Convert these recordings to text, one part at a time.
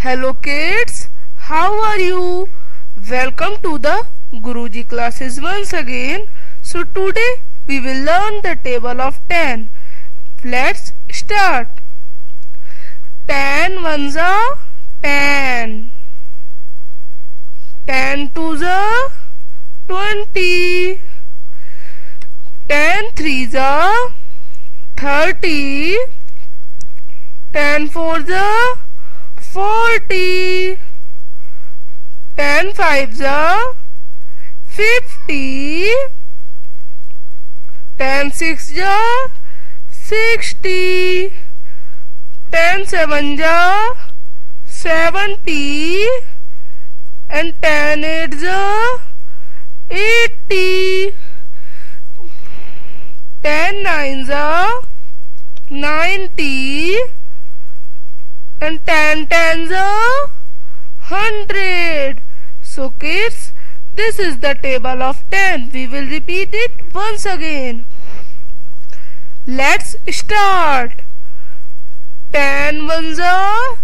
Hello kids, how are you? Welcome to the Guruji classes once again. So today we will learn the table of 10. Let's start. 10 ones are 10. 10 twos are 20. 10 threes are 30. 10 fours are 40. 10 fives are 50. 10 sixes are 60. 10 sevens are 70. And 10 eights are 80. 10 nines are 90 and 10 tens are 100 so kids this is the table of 10 we will repeat it once again. Let's start. 10 ones are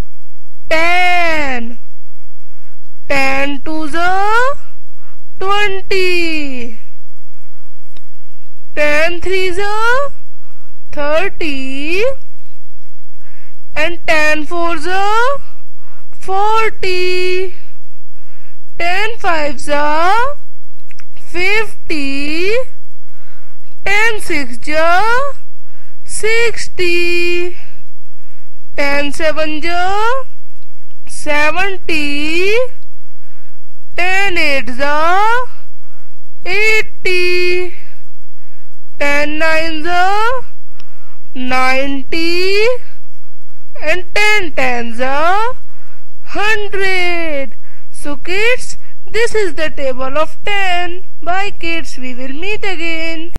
10 10 twos are 20 10 threes are 30 and 10 fours are 40 10 fives are 50 10 sixes are 60 10 sevens are 70 10 eights are 80 10 nines are 90 and 10 tens are 100 so kids this is the table of 10 bye kids. We will meet again